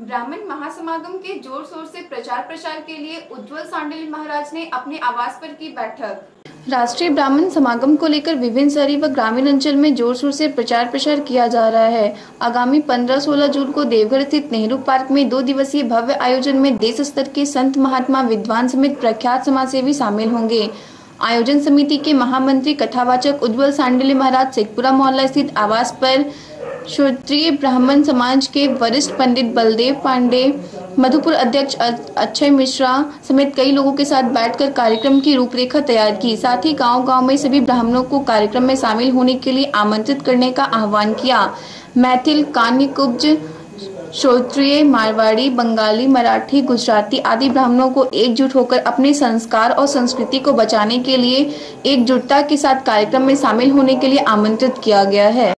ब्राह्मण महासमागम के ज़ोर शोर से प्रचार प्रसार के लिए उज्जवल सांडिल महाराज ने अपने आवास पर की बैठक। राष्ट्रीय ब्राह्मण समागम को लेकर विभिन्न शहरी व ग्रामीण अंचल में ज़ोर शोर से प्रचार प्रसार किया जा रहा है। आगामी 15-16 जून को देवघर स्थित नेहरू पार्क में दो दिवसीय भव्य आयोजन में देश स्तर के संत महात्मा विद्वान समेत प्रख्यात समाज सेवी शामिल होंगे। आयोजन समिति के महामंत्री कथावाचक उज्जवल सांडिल्य महाराज शेखपुरा मोहल्ला स्थित आवास पर क्षत्रिय ब्राह्मण समाज के वरिष्ठ पंडित बलदेव पांडे, मधुपुर अध्यक्ष अक्षय मिश्रा समेत कई लोगों के साथ बैठकर कार्यक्रम की रूपरेखा तैयार की। साथ ही गांव-गांव में सभी ब्राह्मणों को कार्यक्रम में शामिल होने के लिए आमंत्रित करने का आह्वान किया। मैथिल कान्य कुब्ज श्रोत्रिय मारवाड़ी, बंगाली, मराठी, गुजराती आदि ब्राह्मणों को एकजुट होकर अपने संस्कार और संस्कृति को बचाने के लिए एकजुटता के साथ कार्यक्रम में शामिल होने के लिए आमंत्रित किया गया है।